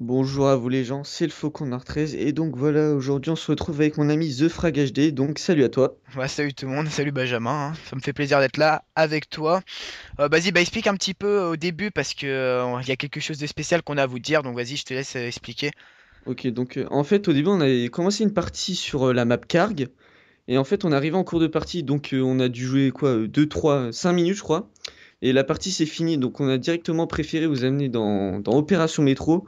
Bonjour à vous les gens, c'est le Faucon Noir 13 et donc voilà, aujourd'hui on se retrouve avec mon ami The Frag HD, donc salut à toi. Ouais, salut tout le monde, salut Benjamin, hein. ça me fait plaisir d'être là avec toi. Euh, vas-y, bah explique un petit peu au début parce que euh, il y a quelque chose de spécial qu'on a à vous dire, donc vas-y, je te laisse euh, expliquer. Ok, donc en fait au début on avait commencé une partie sur la map Karg et en fait on est arrivé en cours de partie, donc on a dû jouer quoi, 2, 3, 5 minutes je crois. Et la partie c'est fini, donc on a directement préféré vous amener dans, dans Opération Métro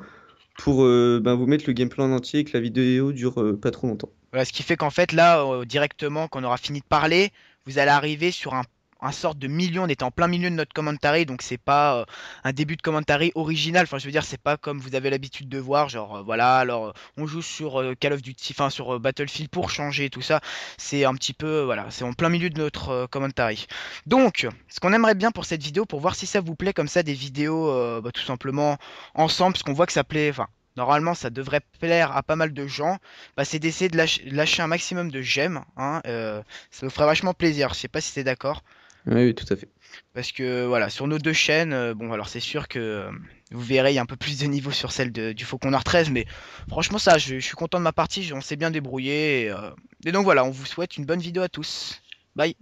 pour euh, ben, vous mettre le gameplay en entier et que la vidéo dure euh, pas trop longtemps. Voilà, ce qui fait qu'en fait là, euh, directement, quand on aura fini de parler, vous allez arriver sur un, un sorte de milieu, on est en plein milieu de notre commentary, donc c'est pas euh, un début de commentary original, enfin je veux dire, c'est pas comme vous avez l'habitude de voir, genre euh, voilà, alors euh, on joue sur Call of Duty, enfin sur Battlefield pour changer tout ça, c'est un petit peu, voilà, c'est en plein milieu de notre commentary. Donc, ce qu'on aimerait bien pour cette vidéo, pour voir si ça vous plaît comme ça, des vidéos bah, tout simplement ensemble, parce qu'on voit que ça plaît, enfin, normalement ça devrait plaire à pas mal de gens, bah, c'est d'essayer de lâcher, un maximum de j'aime, hein, ça nous ferait vachement plaisir, je sais pas si t'es d'accord. Oui, oui, tout à fait. Parce que voilà, sur nos deux chaînes, euh, bon alors c'est sûr que euh, vous verrez, il y a un peu plus de niveau sur celle de- du Faucon Noir 13, mais franchement ça, je, je suis content de ma partie, on s'est bien débrouillé. Et, euh, et donc voilà, on vous souhaite une bonne vidéo à tous. Bye.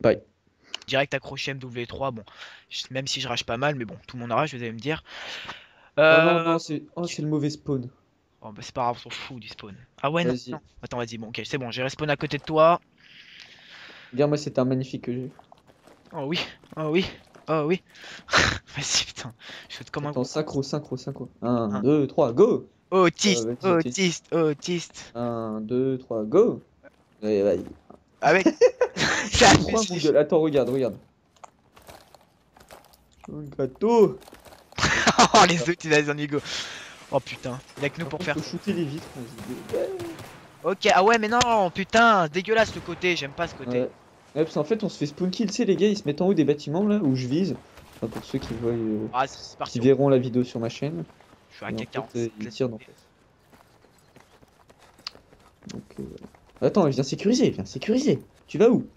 Bye. Direct accroché MW3, bon, je- même si je rage pas mal, mais bon, tout le monde rage, vous allez me dire. Oh non, Euh, non, c'est oh, c'est le mauvais spawn. oh, bah, c'est pas grave, on s'en fout du spawn. Ah ouais, non, Vas-y. non. Attends, vas-y, bon, ok, c'est bon, j'ai respawn à côté de toi. Regarde, moi c'était un magnifique que j'ai. Oh oui, oh oui, oh oui. Vas-y, putain, je saute comme un Attends, synchro, synchro, synchro. 1, Un. 2, 3, go autiste, Euh, vas-y, autiste. autiste, autiste. 1, 2, 3, go Allez, vas-y. Avec. Ça Pourquoi, mon gueule Attends, regarde, regarde. Oh, le gâteau oh, les ont un ego. Oh putain, il a que nous pour faire. shooter les vitres. Ok, ah ouais, mais non, putain, dégueulasse le côté, j'aime pas ce côté. Ouais. Ouais, parce qu'en fait, on se fait spawn kill, tu sais, les gars, ils se mettent en haut des bâtiments là où je vise. Enfin, pour ceux qui voient, euh, Ah, qui verront la vidéo sur ma chaîne. Je suis à Et en CAC fait, 40. euh, ils tirent d'en face. Donc, euh, Attends, viens sécuriser, viens sécuriser. Tu vas où?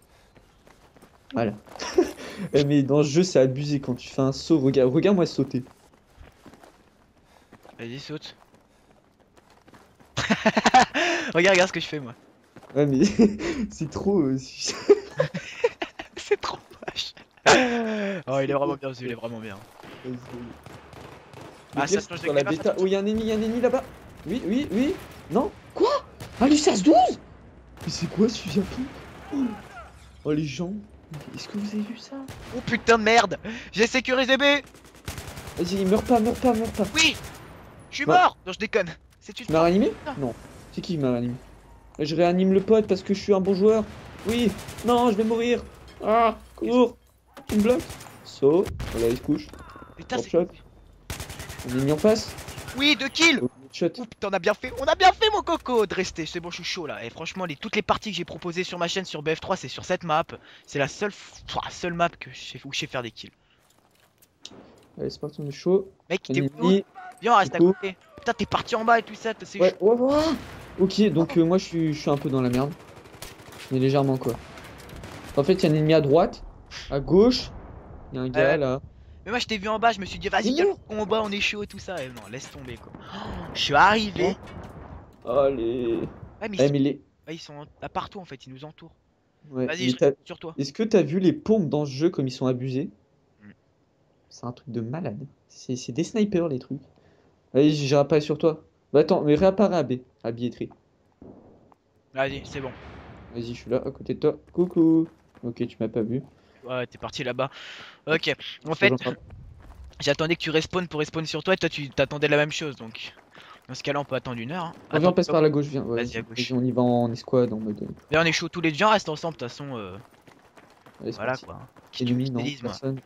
Voilà. Eh, mais dans ce jeu, c'est abusé quand tu fais un saut. Regarde, regarde-moi sauter. Vas-y, saute. regarde, regarde ce que je fais, moi. Ouais, mais c'est trop. euh, c'est trop vache. oh, il est vraiment bien, il est vraiment bien. Ah, ça change de sur la bêta. Oh, y'a un ennemi, y'a un ennemi là-bas. Oui, oui, oui. Non Quoi? Un Lucias 12 Mais c'est quoi ce fusil à Oh, les gens. Est-ce que vous avez vu ça? Oh putain de merde J'ai sécurisé B Vas-y, meurs pas, meurs pas, meurs pas. Oui Je suis Ouais. mort Non, je déconne. C'est une Tu m'as réanimé? Ah. Non. C'est qui qui m'a réanimé? Je réanime le pote parce que je suis un bon joueur. Oui. Non, je vais mourir. Ah, cours. Tu me bloques Saut. Voilà, il se couche. Putain, c'est. On est mis en face. Oui, deux kills Oh, Shot. Oh putain, on a bien fait, on a bien fait mon coco de rester. C'est bon, je suis chaud là. Et franchement, les, toutes les parties que j'ai proposées sur ma chaîne sur BF3, c'est sur cette map. C'est la seule, seule map que je sais, où je sais faire des kills. Allez, c'est parti, on est chaud. Mec, t'es où. Viens, reste à côté. Putain, t'es parti en bas et tout ça. t'es- c'est Ouais, ouais, ouais. Ok, donc euh, moi je suis, je suis un peu dans la merde. Mais légèrement quoi. En fait, il y a un ennemi à droite, à gauche. Il y a un gars Ouais. là. Mais moi, je t'ai vu en bas, je me suis dit, vas-y, combat, on est chaud et tout ça. Et non, laisse tomber quoi. Oh, je suis arrivé. Allez. Ouais, mais Eh, ils, mais les. ouais, ils sont partout en fait, ils nous entourent. Ouais. Vas-y, je sur toi. Est-ce que t'as vu les pompes dans ce jeu comme ils sont abusés Mm. C'est un truc de malade. C'est c'est des snipers les trucs. Allez, j'ai réapparu sur toi. Bah attends, mais réapparais à B, à billetterie. Vas-y, c'est bon. Vas-y, je suis là, à côté de toi. Coucou. Ok, tu m'as pas vu. Ouais, t'es parti là-bas. Ok. En fait, j'attendais que tu respawns pour respawn sur toi et toi tu t'attendais la même chose donc. Dans ce cas-là, on peut attendre une heure. Hein. Ah, viens, on Attends, passe par la gauche, viens. Ouais, Vas-y, à gauche. on y va en escouade en mode. euh, Là, on est chaud tous les deux, reste ensemble de toute façon. euh, Allez, Voilà parti. quoi. Qui tu non, personne.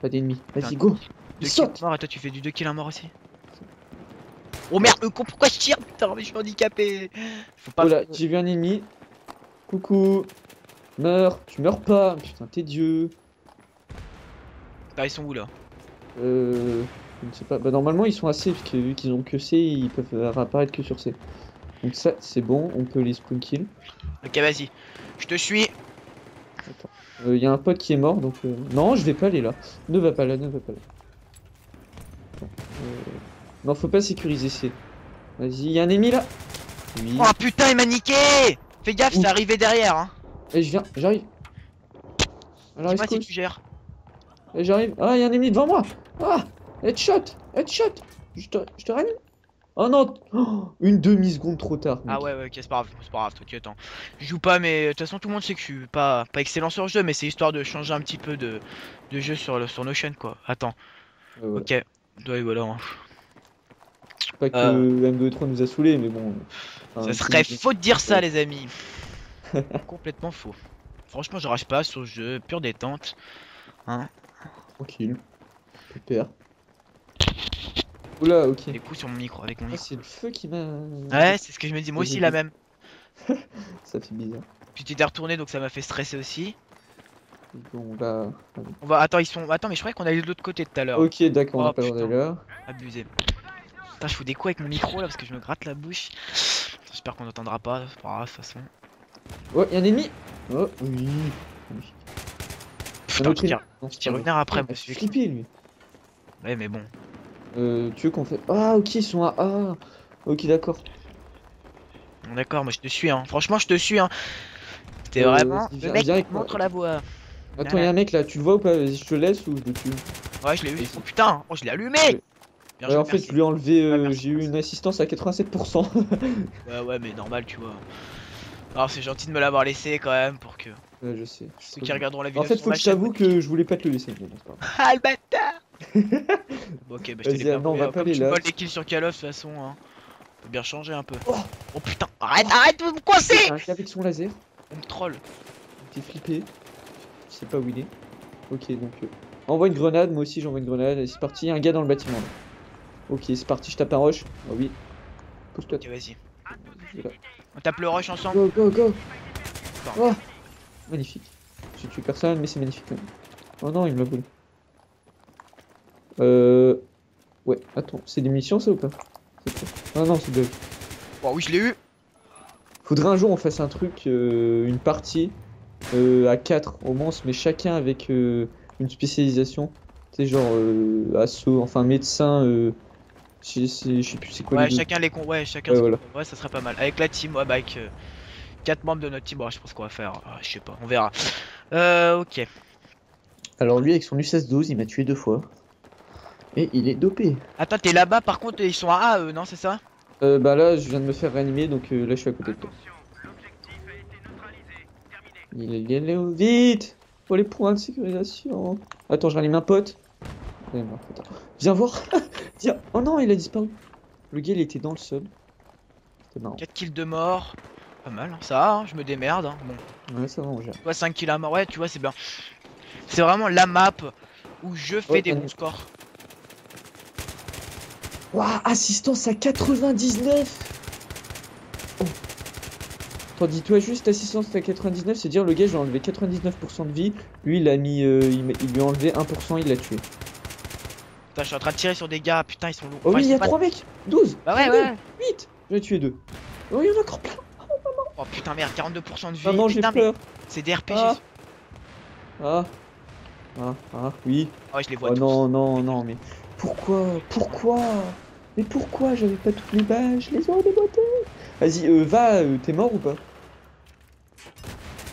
Pas d'ennemis. Vas-y, go. Deux saute. mort et toi tu fais du 2 kills à mort aussi. Oh merde, euh, pourquoi je tire? Putain, mais je suis handicapé. Faut pas. Oh là, j'ai vu un ennemi. Coucou. Meurs. Tu meurs pas. Putain, t'es Dieu. Ah, ils sont où là? Euh. Je ne sais pas. Bah, normalement, ils sont assez, parce que vu qu'ils ont que C, ils peuvent apparaître que sur C. Donc, ça, c'est bon. On peut les spawn kill. Ok, vas-y. Je te suis. Il y a un pote qui est mort, donc. euh, Non, je vais pas aller là. Ne va pas là, ne va pas là. Attends, euh, Non, faut pas sécuriser, c'est. Vas-y, y a un ennemi là? Oui. Oh putain, il m'a niqué Fais gaffe, c'est arrivé derrière. Hein. Et je viens, j'arrive. Est-ce si tu gères. Et j'arrive. Ah, y a un ennemi devant moi Ah Headshot Headshot Je te, je te ranime Oh non Oh, Une demi-seconde trop tard. mec. Ah ouais, ouais, ok, c'est pas grave, c'est pas grave, t'inquiète. hein. Je joue pas, mais de toute façon, tout le monde sait que je suis pas, pas excellent sur le jeu, mais c'est histoire de changer un petit peu de, de jeu sur, le, sur nos chaînes, quoi. Attends, Ouais, ouais. ok. Ouais, voilà. hein. Pas que Euh. M23 nous a saoulés, mais bon. enfin, Ça serait faux de dire ça, les amis. Complètement faux. Franchement, je rage pas sur le jeu, pure détente. Tranquille. Pépère. Oula, ok. Des coups sur mon micro, avec mon Ah, micro. c'est le feu qui m'a. Ouais, c'est ce que je me dis, moi aussi la même. Ça fait bizarre. Puis tu t'es retourné, donc ça m'a fait stresser aussi. Bon, là. On va, attends, ils sont, attends, mais je croyais qu'on allait de l'autre côté tout à l'heure. Ok, d'accord, on Oh, a pas le droit putain. d'aller là. Abusé. Putain, je fous des coups avec mon micro là parce que je me gratte la bouche. J'espère qu'on n'entendra pas, c'est pas grave de toute façon. Oh, y a un ennemi Oh, oui. Putain, tire, tire pas une heure après, moi, celui flippé, lui. Ouais, mais bon. Euh, tu veux qu'on fait. Ah, ok, ils sont à A. Ok, d'accord. D'accord, moi je te suis, hein. Franchement, je te suis, hein. T'es Euh, vraiment le mec moi. montre la voie. Attends, y a un mec là, tu le vois ou pas? Vas-y, je te laisse ou je le tue Ouais, je l'ai vu. Vas-y. Oh putain, oh, je l'ai allumé. Bien Ouais, en fait, merci. je lui ai enlevé. euh. J'ai eu une assistance à 87%. Ouais, ouais, mais normal, tu vois. Alors, c'est gentil de me l'avoir laissé quand même pour que ouais, je sais. ceux qui regarderont la vidéo. En fait, faut que je t'avoue que je voulais pas te le laisser. Ah, le bâtard Bon, Ok, bah je pas non, on va volé, pas aller tu des kills sur Call of de toute façon, hein. Faut bien changer un peu. Oh. Oh putain, arrête, arrête de me coincer gars avec son laser. On me troll. T'es flippé. Je sais pas où il est. Ok, donc. euh, envoie une grenade. Moi aussi, j'envoie une grenade. C'est parti. Un gars dans le bâtiment. là. Ok, c'est parti. Je tape un rush. Ah oui. Pousse-toi. Ok, vas-y. On tape le rush ensemble. Go, go, go. Oh. Magnifique. J'ai tué personne, mais c'est magnifique quand même. Oh non, il me l'a volé. Euh. Ouais, attends. C'est des munitions ça ou pas? C'est quoi Ah non, c'est de. Oh oui, je l'ai eu. Faudrait un jour on fasse un truc, euh, une partie euh, à 4 au moins, mais chacun avec euh, une spécialisation. Tu sais, genre euh, assaut, enfin médecin, euh, je sais je sais plus c'est quoi Ouais, les chacun les cons. Ouais, chacun. Ouais. Ouais, ça serait pas mal. Avec la team, ouais, bah avec 4 membres de notre team, ouais, je pense qu'on va faire. ah, je sais pas, on verra. Euh, ok. Alors lui avec son U16-12, il m'a tué deux fois. Et il est dopé. Attends, t'es là-bas, par contre, ils sont à A, eux, non, c'est ça? Euh, bah là, je viens de me faire réanimer, donc euh, là je suis à côté de toi. Il est il est où Vite Pour les points de sécurisation. Attends, je réanime un pote. Il est mort, attends. Viens voir Viens Oh non, il a disparu Le gars, il était dans le sol. C'était marrant. 4 kills de mort. Pas mal, hein. ça, va, hein, je me démerde. hein. Bon, Ouais, ça va, on gère. tu vois, 5 kills à mort, ouais, tu vois, c'est bien. C'est vraiment la map où je fais Ouais, des bons scores. Waouh, assistance à 99 oh. Attends, dis-toi juste assistance à 99, c'est dire le gars, je lui ai enlevé 99% de vie. Lui, il a mis. euh, il, il lui a enlevé 1%, il l'a tué. Putain, je suis en train de tirer sur des gars, putain, ils sont lourds. Oh Enfin, oui, il y a sont pas- 3 mecs 12 Bah ouais, 32, ouais. 8 J'en ai tué 2. Oh, il y en a encore plein Oh putain, merde, 42% de vie. Maman, j'ai mais peur c'est des RPG. Ah. Ah Ah, ah, oui. Oh, ouais, je les vois Oh tous. non, non, non, mais pourquoi Pourquoi Mais pourquoi j'avais pas toutes les balles? Je les aurais déboîtées Vas-y, euh, va, euh, t'es mort ou pas?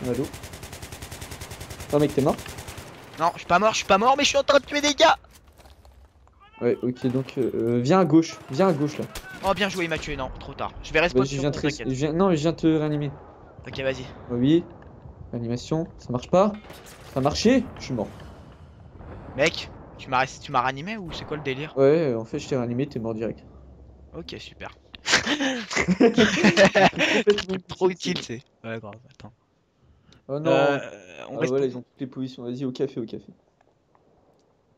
Allô Non, mec, t'es mort? Non, je suis pas mort, je suis pas mort, mais je suis en train de tuer des gars. Ouais, ok, donc euh, euh, viens à gauche, viens à gauche là. Oh, bien joué, il m'a tué. Non, trop tard. Je vais respawn Vas-y, je viens te je. Non, je viens te réanimer. Ok, vas-y. Oui, animation, ça marche pas? Ça a marché? Je suis mort. Mec, tu m'as tu m'as ranimé ou c'est quoi le délire? Ouais, en fait, je t'ai réanimé, t'es mort direct. Ok, super. Trop utile, c'est. Ouais, grave, attends. Oh non Euh, on Ah reste- voilà, ils ont toutes les positions. Vas-y, au café, au café.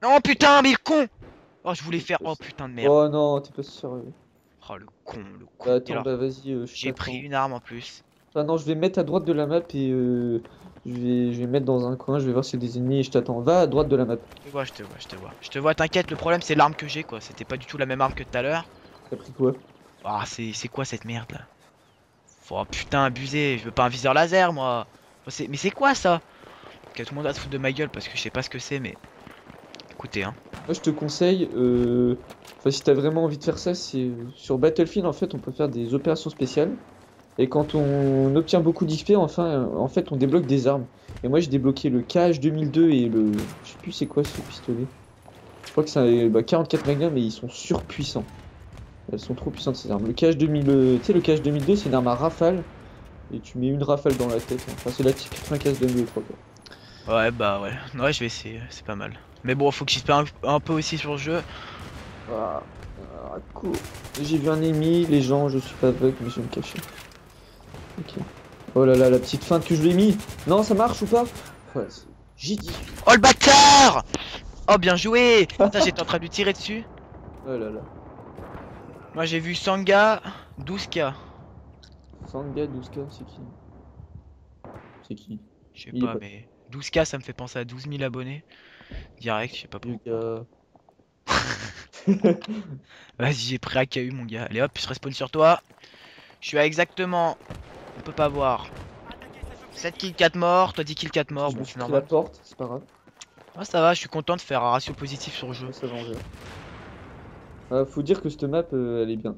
Non, putain, mais con Oh, je voulais faire. Oh putain de merde. Oh non, t'es pas sérieux. Oh, le con, le con. Bah, attends, bah vas-y, euh, J'ai pris une arme en plus. Ah non, je vais me mettre à droite de la map et euh, je, vais, je vais me mettre dans un coin, je vais voir s'il y a des ennemis et je t'attends. Va à droite de la map. Je te vois, je te vois, je te vois. Je te vois, t'inquiète, le problème c'est l'arme que j'ai quoi. C'était pas du tout la même arme que tout à l'heure. T'as pris quoi? Ah, c'est c'est quoi cette merde là? Oh putain, abusé, je veux pas un viseur laser moi. Oh, mais c'est quoi ça? Ok, tout le monde va se foutre de ma gueule parce que je sais pas ce que c'est, mais. Écoutez, hein. Moi, je te conseille, euh... si t'as vraiment envie de faire ça, c'est sur Battlefield, en fait, on peut faire des opérations spéciales. Et quand on obtient beaucoup d'XP, enfin, en fait, on débloque des armes. Et moi, j'ai débloqué le KH 2002 et le, je sais plus c'est quoi ce pistolet. Je crois que c'est un bah, 44 Magnum, mais ils sont surpuissants. Elles sont trop puissantes ces armes. Le KH 2000, euh, tu sais, le KH 2002, c'est une arme à rafale. Et tu mets une rafale dans la tête. Enfin, c'est la type 95 de mieux, quoi. Ouais, bah ouais. Ouais, je vais essayer, c'est pas mal. Mais bon, faut que j'espère un, un peu aussi sur le jeu. Ah, ah, cool. J'ai vu un ennemi, les gens, je suis pas aveugle, mais je vais me cacher. Ok. Oh là là, la petite feinte que je lui ai mis. Non, ça marche ou pas? Ouais, j'ai dit. Oh le bâtard Oh bien joué Putain, j'étais en train de lui tirer dessus. Oh là là. Moi j'ai vu Sanga, 12k. Sanga 12K, c'est qui? C'est qui? Je sais pas- mais 12k ça me fait penser à 12 000 abonnés. Direct, je sais pas pourquoi. gars. Vas-y, j'ai pris un KU mon gars. Allez hop, je respawn sur toi. Je suis à exactement. On peut pas voir. 7 kills 4 morts, toi 10 kills 4 morts, je bon c'est pris la normal. porte, c'est pas grave. Ah ça va, je suis content de faire un ratio positif sur le jeu. Ça. Ah, faut dire que cette map, euh, elle est bien.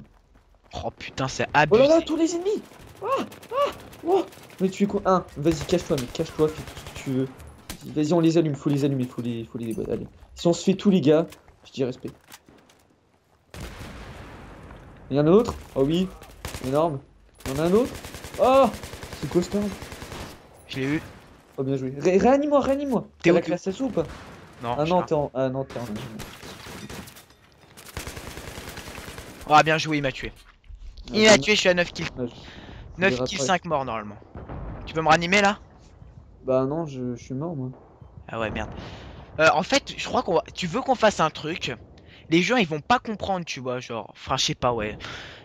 Oh putain, c'est Oh abusé. là là, tous les ennemis Ah Ah Oh Mais tu es quoi? Un, vas-y, cache-toi, mais cache-toi, fais tout tu veux. Vas-y, on les allume, faut les allumer, faut les, faut les débattre. Allez. Si on se fait tous les gars, je dis respect. Il y en a un autre? Oh oui, énorme. Il y en a un autre? Oh C'est quoi arme Je l'ai eu. Oh bien joué. Ré- Réanime-moi, réanime-moi T'es la classe ou pas? Non. Ah non, t'es en... Ah non, t'es en... Ah bien joué, il m'a tué. Il Ah, m'a non. tué, je suis à 9 kills. Ouais, je- 9 verras kills, pas. 5 morts normalement. Tu peux me ranimer là? Bah non, je, je suis mort moi. Ah ouais, merde. Euh, en fait, je crois qu'on va... Tu veux qu'on fasse un truc Les gens, ils vont pas comprendre, tu vois, genre... Enfin, je sais pas, ouais.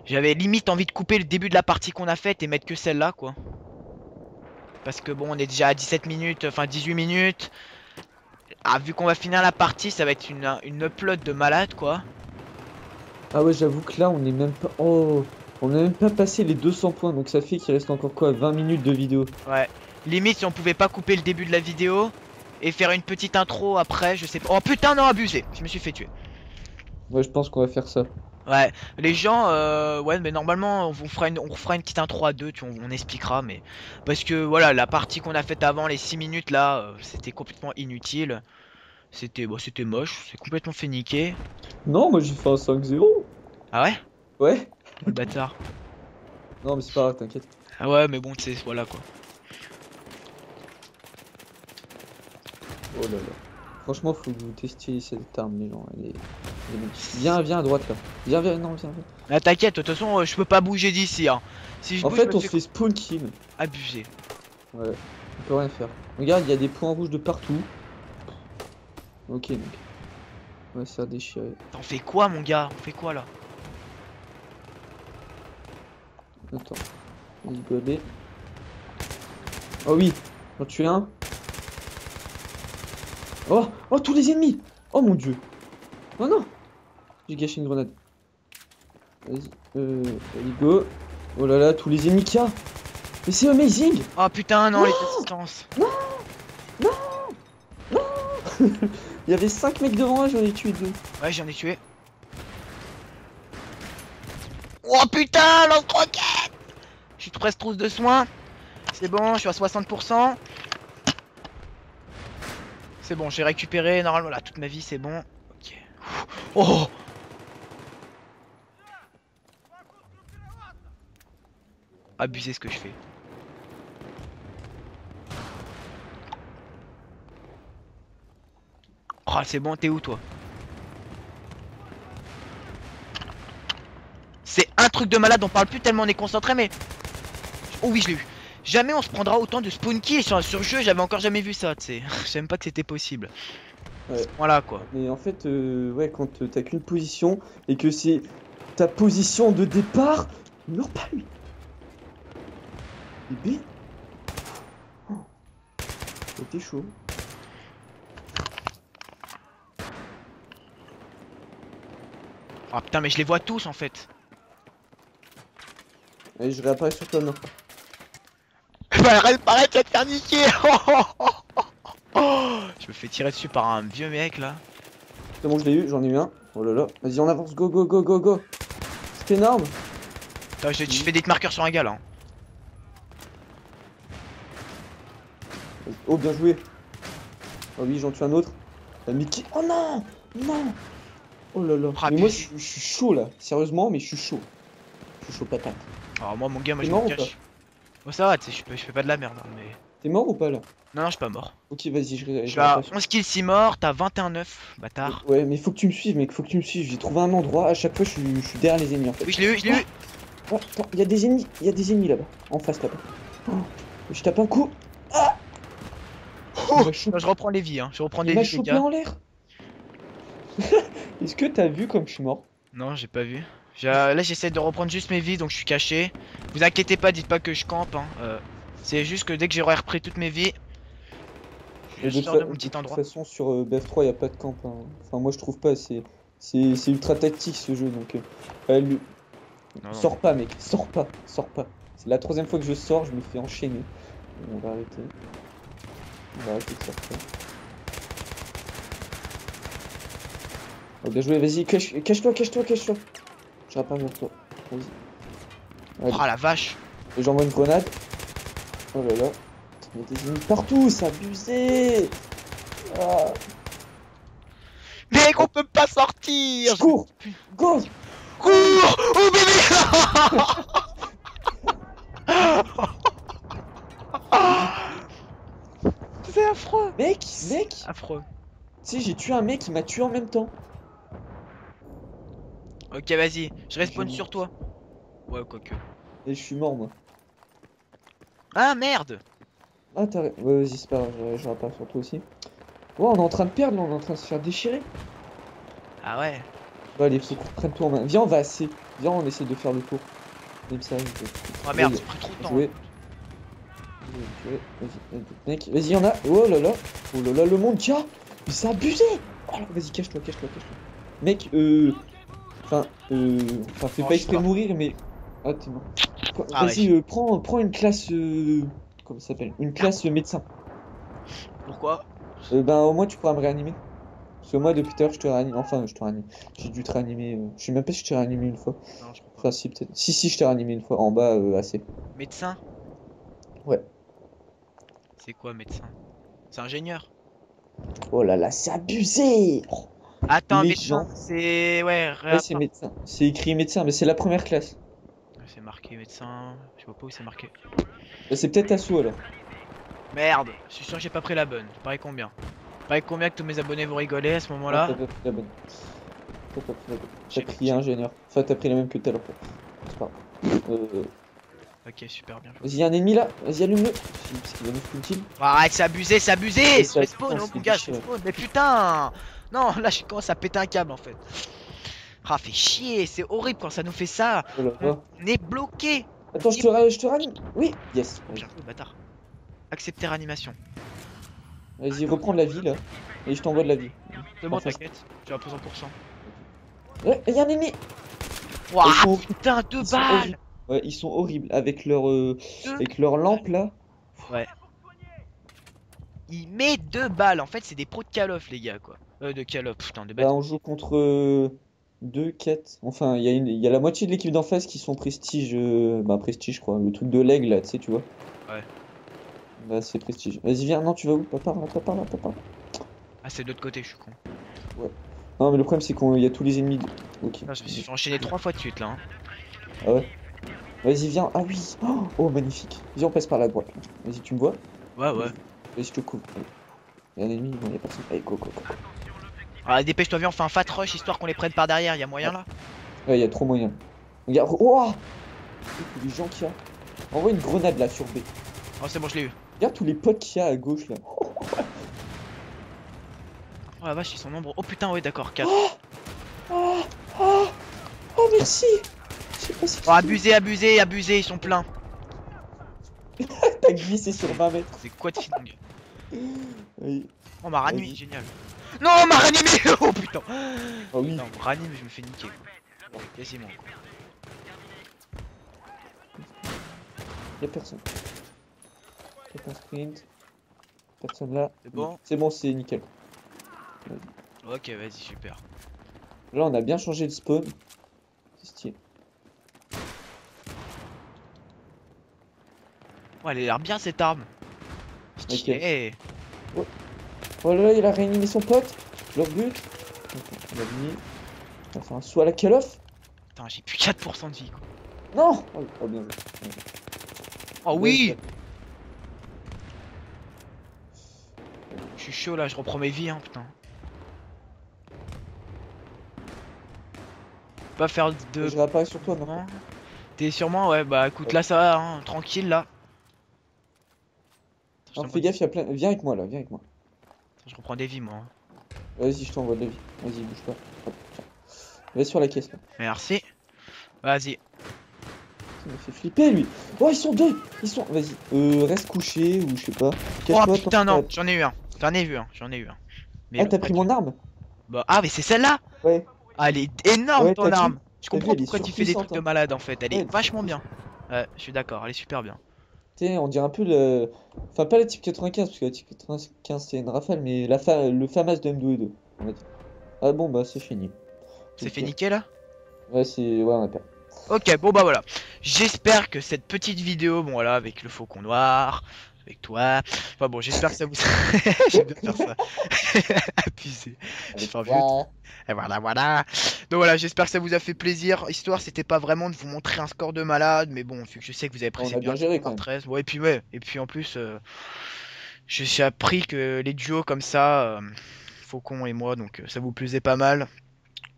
J'avais limite envie de couper le début de la partie qu'on a faite et mettre que celle-là, quoi. Parce que bon, on est déjà à 17 minutes, enfin 18 minutes. Ah, vu qu'on va finir la partie, ça va être une, une upload de malade, quoi. Ah ouais, j'avoue que là, on est même pas... Oh On a même pas passé les 200 points, donc ça fait qu'il reste encore quoi 20 minutes de vidéo. Ouais. Limite, si on pouvait pas couper le début de la vidéo et faire une petite intro après, je sais pas. Oh putain, non, abusé. Je me suis fait tuer. Ouais, je pense qu'on va faire ça. Ouais, les gens, euh, ouais, mais normalement, on vous fera une, on fera une petite intro à deux, tu on, on expliquera, mais parce que voilà, la partie qu'on a faite avant, les 6 minutes là, euh, c'était complètement inutile. C'était, bon, c'était moche, c'est complètement fait niquer. Non, moi j'ai fait un 5-0. Ah ouais, Ouais le bâtard. Non, mais c'est pas grave, t'inquiète. Ah ouais, mais bon, tu sais, voilà quoi. Oh là là. Franchement, faut que vous testiez cette arme, les gens. Elle est... elle est magnifique. Viens, viens à droite là. Viens, viens, non, viens, viens. Ah t'inquiète, de toute façon, euh, je peux pas bouger d'ici. Hein. Si je En bouge, fait, je on se fait spawn kill. abuser. Ouais, on peut rien faire. Regarde, il y a des points rouges de partout. Ok, donc. On va se faire déchirer. T'en fais quoi, mon gars? On fait quoi là? Attends. Vas-y, gober. Oh oui, j'en tue un. Oh, oh, tous les ennemis. Oh mon dieu. Oh non. J'ai gâché une grenade. Vas-y, euh, allez, go. Oh là là, tous les ennemis qu'il y a. Mais c'est amazing. Oh putain, non, les distances. Il y avait 5 mecs devant moi, j'en ai tué deux. Ouais, j'en ai tué. Oh putain, lance-roquette Je suis presque trousse de soins. C'est bon, je suis à 60%. C'est bon, j'ai récupéré normalement là toute ma vie, c'est bon. Ok. Oh Abusé ce que je fais. Oh, c'est bon, t'es où toi? C'est un truc de malade, on parle plus tellement on est concentré, mais. Oh oui, je l'ai eu. Jamais on se prendra autant de spawn kills sur, sur le jeu, j'avais encore jamais vu ça, tu sais. Je savais même pas que c'était possible. Ouais. Voilà quoi. Mais en fait, euh, ouais, quand t'as qu'une position et que c'est ta position de départ, meurs pas lui. Bébé. Oh. C'était chaud. Ah putain, mais je les vois tous en fait. Allez, je réapparais sur toi, non. Arrête, arrête, de te faire niquer Je me fais tirer dessus par un vieux mec là. C'est bon, je l'ai eu, j'en ai eu un. Oh là là. Vas-y, on avance, go, go, go, go, go. C'est énorme. Attends, je, je fais des marqueurs sur un gars là. Oh, bien joué. Oh oui, j'en tue un autre. Ah, mais qui Oh non Non Oh là là. Ah, mais moi, je, suis- je suis chaud là. Sérieusement, mais je suis chaud. Je suis chaud patate. Alors moi mon gars, moi je me cache. Oh ça va, tu sais, je, je fais pas de la merde. hein, mais... T'es mort ou pas là? Non, non, je suis pas mort. Ok, vas-y, je, je, Je suis à 11 kills, 6 morts, t'as 21-9, bâtard. Ouais, mais faut que tu me suives, mec. Faut que tu me suives. J'ai trouvé un endroit. À chaque fois, je suis, je suis derrière les ennemis en fait. Oui, je l'ai eu, je l'ai eu. Oh, attends, il y a des ennemis. Il y a des ennemis là-bas. En face là-bas. Oh, je tape un coup. Ah Il Non, je reprends les vies, hein. Je reprends il les vies, gars. en l'air. Est-ce que t'as vu comme je suis mort? Non, j'ai pas vu. Là, j'essaie de reprendre juste mes vies, donc je suis caché. Vous inquiétez pas, dites pas que je campe. Hein. euh, C'est juste que dès que j'aurai repris toutes mes vies, je de, sors de mon de petit toute endroit. façon, sur euh, BF3, il a pas de camp. hein. Enfin, moi, je trouve pas. C'est ultra tactique ce jeu. Donc, euh, lui- Non, non. sors pas, mec. Sors pas. Sors pas. C'est la troisième fois que je sors. Je me fais enchaîner. On va arrêter. On va arrêter de sortir. Oh, bien joué. Vas-y, cache- cache-toi, cache-toi, cache-toi. Je pas vers toi. Vas-y. Oh la vache. Et J'envoie une grenade. Oh là là. Il y a des ennemis partout. C'est abusé. Ah. Mec, on peut pas sortir je- Cours Go Cours Oh bébé C'est affreux Mec, mec Tu Affreux. sais, j'ai tué un mec qui m'a tué en même temps. Ok, vas-y, je respawn sur toi. Ouais, quoique. Et je suis mort, moi. Ah merde Ah, t'as... Ouais, vas-y, c'est pas grave, je, rappelle sur toi aussi. Ouais, on est en train de perdre, là, on est en train de se faire déchirer. Ah ouais Bah, allez, faut qu'on reprenne tout en main. Viens, on va assez. Viens, on essaie de faire le tour. Même ça. Oh merde, j'ai pris trop de temps. Jouer. Jouer, Vas-y, vas-y, y'en a. Oh là là. Oh là là, le monde a. Mais c'est abusé. Oh vas-y, cache-toi, cache-toi, cache-toi. Mec, euh. Enfin, euh. Enfin, fais pas exprès mourir, mais. Ah, t'es mort. Ah, vas-y, euh, prends, prends une classe. Euh... Comment ça s'appelle? Une classe euh, médecin. Pourquoi? Euh, ben, au moins, tu pourras me réanimer. Parce que moi, depuis tout à l'heure, je te réanime. Enfin, je te réanime. J'ai dû te réanimer. euh, Je sais même pas si je t'ai réanimé une fois. Non, je crois pas. Enfin, si, peut-être. Si, si, je t'ai réanimé une fois. En bas, euh, assez. Médecin? Ouais. C'est quoi médecin? C'est ingénieur Oh là là, c'est abusé. Oh. Attends, médecin, c'est... Ouais, Ouais, c'est médecin. C'est écrit médecin, mais c'est la première classe. C'est marqué médecin... Je vois pas où c'est marqué. Bah, c'est peut-être assaut alors. Merde, je suis sûr que j'ai pas pris la bonne. Pareil combien? Pareil combien que tous mes abonnés vont rigoler à ce moment-là? T'as pas pris la bonne. T'as pas pris la bonne. J'ai- T'as pris ingénieur. Enfin, t'as pris la même que tout à l'heure. C'est pas. Euh, Ok, super bien. Vas-y, y'a un ennemi là. Vas-y, allume-le. Parce qu'il va nous foutre une arrête, c'est abusé, c'est abusé putain, oh mon gars, Mais putain Non, là je commence à péter un câble en fait. Ah, fait chier, c'est horrible quand ça nous fait ça Oh. On est bloqué Attends, je te, ra- je te ranime. Oui, yes. Joué, bâtard. Accepter animation. Vas-y, reprends de la vie là. Et je t'envoie de la vie. Enfin, t'inquiète, j'ai un peu 100%. Ouais, y'a un ennemi. Sont- putain, deux ils sont balles horribles. Ouais, ils sont horribles. Avec leur, euh, avec leur lampe là. Ouais. Il met deux balles, en fait c'est des pros de Call of les gars quoi. Euh, de of, putain, de Bah, bêtes. on joue contre euh, deux, quatre. Enfin, il y, a une- il y a la moitié de l'équipe d'en face qui sont prestige. euh, Bah, prestige, je crois. Le truc de l'aigle là, tu sais, tu vois. Ouais. Bah, c'est prestige. Vas-y, viens. Non, tu vas où? Pas par là, pas par là, pas par là. Ah, c'est de l'autre côté, je suis con. Non, mais le problème, c'est qu'il y a tous les ennemis. de- Ok. Ah, je me suis fait enchaîner trois fois de suite là. hein. Ah ouais? Vas-y, viens. Ah oui. Oh, oh, magnifique. Viens, on passe par la droite. Vas-y, tu me vois? Ouais, ouais. Vas-y, je te couvre. Il y a un ennemi, il y a personne. Allez, go, go, go. Ah, dépêche-toi, viens, on fait un fat rush histoire qu'on les prenne par derrière, y a moyen là Ouais, il y a trop moyen. Regarde. Oh Tous les gens qu'il y a. Envoie une grenade là sur B. Oh, c'est bon, je l'ai eu. Regarde tous les potes qu'il y a à gauche là. Oh la vache, ils sont nombreux. Oh putain, ouais, d'accord, 4. Oh, oh, oh merci pas si Oh, abusé, abusé, abusé, ils sont pleins. t'as glissé sur 20 mètres. C'est quoi de Oui. Oh, on m'a ranimé, Vas-y. génial. Non, on m'a ranimé Oh putain Ah oui. Non, on me ranime, je me fais niquer. Bon, quasiment. Y'a personne. Faites un sprint. Personne là. C'est bon C'est bon, c'est nickel. Ok, vas-y, super. Là, on a bien changé de spawn. C'est stylé. Ouais, elle a l'air bien cette arme. Stylé. Oh là, il a réanimé son pote. Leur but. On a mis. On va faire un saut à la call off. Putain, j'ai plus 4% de vie quoi. Non oh, oh, bien joué. Oh oui Je suis chaud là, je reprends mes vies, hein, putain. Pas faire de. Je réapparais sur toi maintenant. Non. T'es sur moi Ouais, bah écoute, là ça va, hein, tranquille là. Fais gaffe, il y a plein. Viens avec moi là, viens avec moi. Je reprends des vies moi. hein. Vas-y, je t'envoie de la vie. Vas-y, bouge pas. Hop. Va sur la caisse là. Merci. Vas-y. Ça me fait flipper lui. Oh, ils sont deux. Ils sont. Vas-y. Euh, reste couché ou je sais pas. Oh putain, non, j'en ai eu un. J'en ai vu un, j'en ai eu un. Mais Ah, t'as pris mon arme Bah, ah, mais c'est celle-là Ouais. Ah, elle est énorme Ouais, ton arme. Je comprends pourquoi tu fais des trucs de hein. malade en fait. Elle Ouais, est elle est vachement bien. Ouais, je suis d'accord, elle est super bien. Tu sais, on dirait un peu le. Enfin, pas la type 95, parce que la type 95 c'est une rafale, mais la fa... le FAMAS de M2 on va dire. Ah bon, bah c'est fini. C'est fait niquer là? Ouais, c'est. Ouais, on a perdu. Ok, bon bah voilà. J'espère que cette petite vidéo, bon voilà, avec le faucon noir, avec toi. Enfin bon, j'espère que ça vous. J'aime bien faire ça. Abusé. Je fais un vieux Ouais. Et voilà, voilà. Donc voilà, j'espère que ça vous a fait plaisir. Histoire, c'était pas vraiment de vous montrer un score de malade, mais bon, vu que je sais que vous avez a bien bien géré, le quand même. 13. Ouais, et puis ouais, et puis en plus, euh, je- j'ai appris que les duos comme ça, euh, Faucon et moi, donc euh, ça vous plaisait pas mal.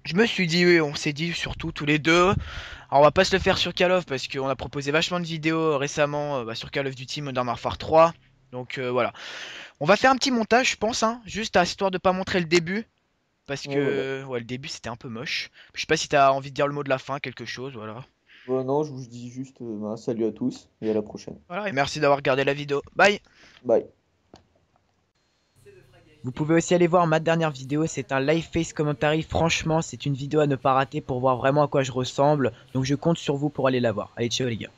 Je me suis dit, oui, on s'est dit surtout tous les deux. Alors on va pas se le faire sur Call of parce qu'on a proposé vachement de vidéos récemment euh, bah, sur Call of Duty Modern Warfare 3. Donc euh, voilà. On va faire un petit montage, je pense, hein, juste à histoire de pas montrer le début. Parce Ouais, que ouais, le début c'était un peu moche. Je sais pas si t'as envie de dire le mot de la fin, quelque chose, voilà. Bon, non, je vous dis juste euh, bah, salut à tous et à la prochaine. Voilà, et merci d'avoir regardé la vidéo. Bye Bye. Vous pouvez aussi aller voir ma dernière vidéo, c'est un live face commentary. Franchement, c'est une vidéo à ne pas rater pour voir vraiment à quoi je ressemble. Donc je compte sur vous pour aller la voir. Allez, ciao les gars.